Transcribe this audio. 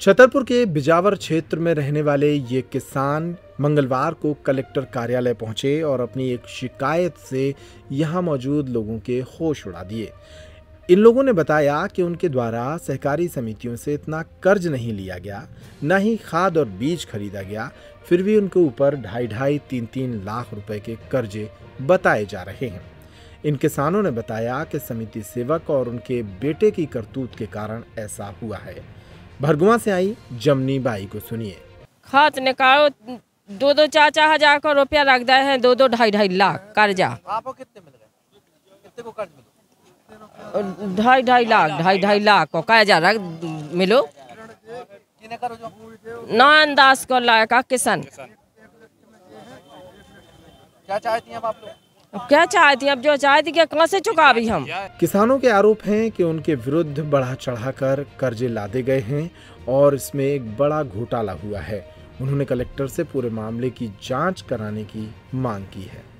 छतरपुर के बिजावर क्षेत्र में रहने वाले ये किसान मंगलवार को कलेक्टर कार्यालय पहुँचे और अपनी एक शिकायत से यहाँ मौजूद लोगों के होश उड़ा दिए। इन लोगों ने बताया कि उनके द्वारा सहकारी समितियों से इतना कर्ज नहीं लिया गया, न ही खाद और बीज खरीदा गया, फिर भी उनके ऊपर ढाई ढाई तीन तीन लाख रुपए के कर्जे बताए जा रहे हैं। इन किसानों ने बताया कि समिति सेवक और उनके बेटे की करतूत के कारण ऐसा हुआ है। भरगुआ से आई जमनी बाई को सुनिए। खत निकालो दो दो चार चार हज़ार का रुपया रख दे हैं दो दो ढाई ढाई लाख कर्जा। आपको कितने मिल गए? कितने को कर्ज मिले? ढाई ढाई लाख ढाई ढाई लाख को कर्जा रख मिलो। किने करो ना अंदाज को लायका किसान। क्या चाहती हैं आप लोग? अब क्या चाहती अब जो चाहती क्या कहाँ से चुका भी हम? किसानों के आरोप हैं कि उनके विरुद्ध बढ़ा चढ़ाकर कर्जे लादे गए हैं और इसमें एक बड़ा घोटाला हुआ है। उन्होंने कलेक्टर से पूरे मामले की जाँच कराने की मांग की है।